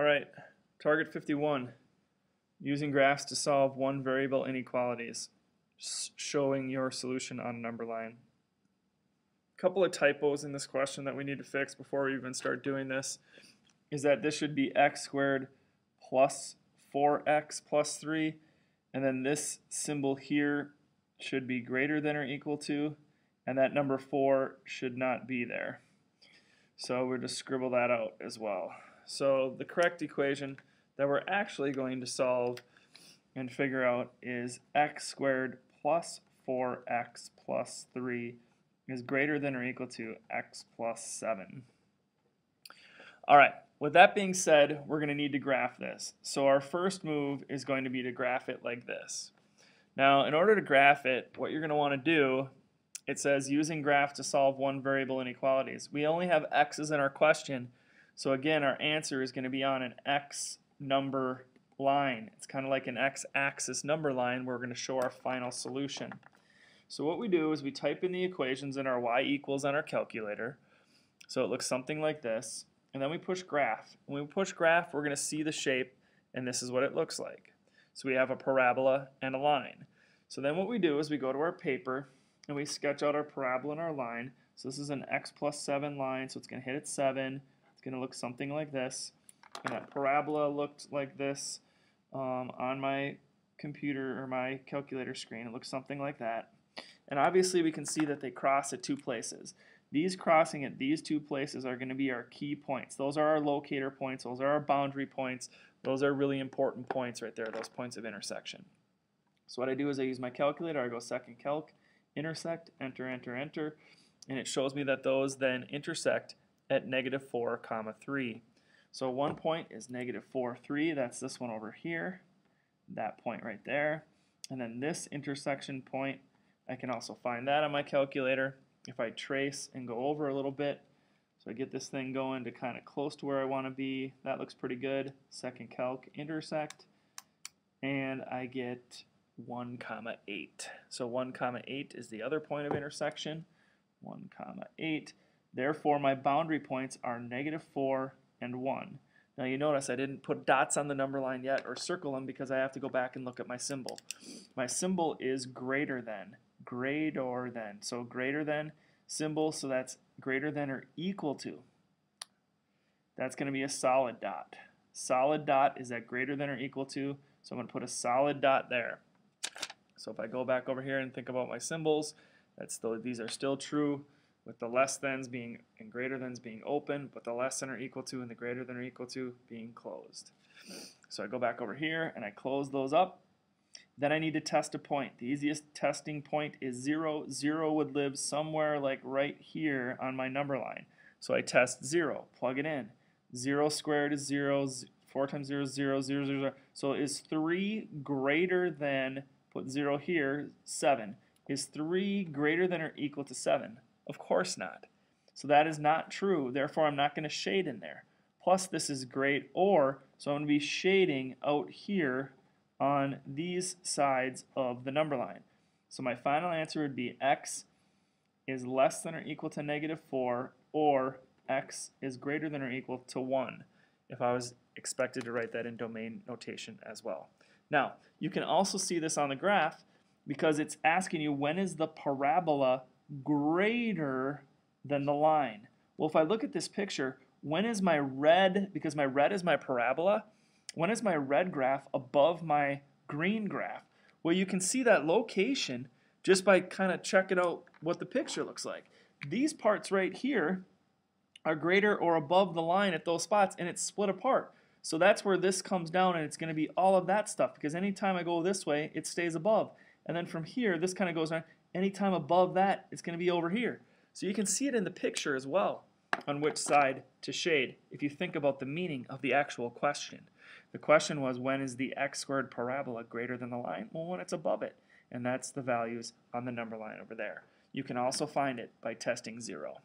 All right, target 51. Using graphs to solve one variable inequalities. Showing your solution on a number line. A couple of typos in this question that we need to fix before we even start doing this is that this should be x squared plus 4x plus 3 and then this symbol here should be greater than or equal to and that number 4 should not be there. So we'll just scribble that out as well. So the correct equation that we're actually going to solve and figure out is x squared plus 4x plus 3 is greater than or equal to x plus 7. Alright, with that being said, we're going to need to graph this. So our first move is going to be to graph it like this. Now, in order to graph it, what you're going to want to do, it says using graph to solve one variable inequalities. We only have x's in our question, so again, our answer is going to be on an x number line. It's kind of like an x-axis number line where we're going to show our final solution. So what we do is we type in the equations in our y equals on our calculator. So it looks something like this. And then we push graph. When we push graph, we're going to see the shape, and this is what it looks like. So we have a parabola and a line. So then what we do is we go to our paper, and we sketch out our parabola and our line. So this is an x plus 7 line, so it's going to hit at 7. It's going to look something like this. And that parabola looked like this um, on my computer or my calculator screen. It looks something like that. And obviously we can see that they cross at two places. These crossing at these two places are going to be our key points. Those are our locator points. Those are our boundary points. Those are really important points right there, those points of intersection. So what I do is I use my calculator. I go second calc, intersect, enter, enter, enter. And it shows me that those then intersect at negative 4 comma 3. So one point is negative 4, 3. That's this one over here. That point right there. And then this intersection point, I can also find that on my calculator. If I trace and go over a little bit, so I get this thing going to kind of close to where I want to be. That looks pretty good. Second calc, intersect. And I get 1 comma 8. So 1 comma 8 is the other point of intersection. 1 comma 8. Therefore, my boundary points are negative 4 and 1. Now you notice I didn't put dots on the number line yet or circle them because I have to go back and look at my symbol. My symbol is greater than, greater than. So greater than symbol, so that's greater than or equal to. That's going to be a solid dot. Solid dot is that greater than or equal to, so I'm going to put a solid dot there. So if I go back over here and think about my symbols, that's still, these are still true with the less thans being and greater thans being open, but the less than or equal to and the greater than or equal to being closed. So I go back over here and I close those up. Then I need to test a point. The easiest testing point is 0. 0 would live somewhere like right here on my number line. So I test 0, plug it in. 0 squared is 0, 4 times 0 is 0, 0, 0, 0. So is 3 greater than, put 0 here, 7. Is 3 greater than or equal to 7? Of course not. So that is not true. Therefore, I'm not going to shade in there. Plus, this is great or, so I'm going to be shading out here on these sides of the number line. So my final answer would be x is less than or equal to negative 4 or x is greater than or equal to 1 if I was expected to write that in domain notation as well. Now, you can also see this on the graph because it's asking you when is the parabola greater than the line. Well, if I look at this picture, when is my red, because my red is my parabola, when is my red graph above my green graph? Well, you can see that location just by kind of checking out what the picture looks like. These parts right here are greater or above the line at those spots, and it's split apart. So that's where this comes down, and it's going to be all of that stuff, because anytime I go this way, it stays above. And then from here, this kind of goes around, anytime above that, it's going to be over here. So you can see it in the picture as well on which side to shade if you think about the meaning of the actual question. The question was when is the x squared parabola greater than the line? Well, when it's above it. And that's the values on the number line over there. You can also find it by testing 0.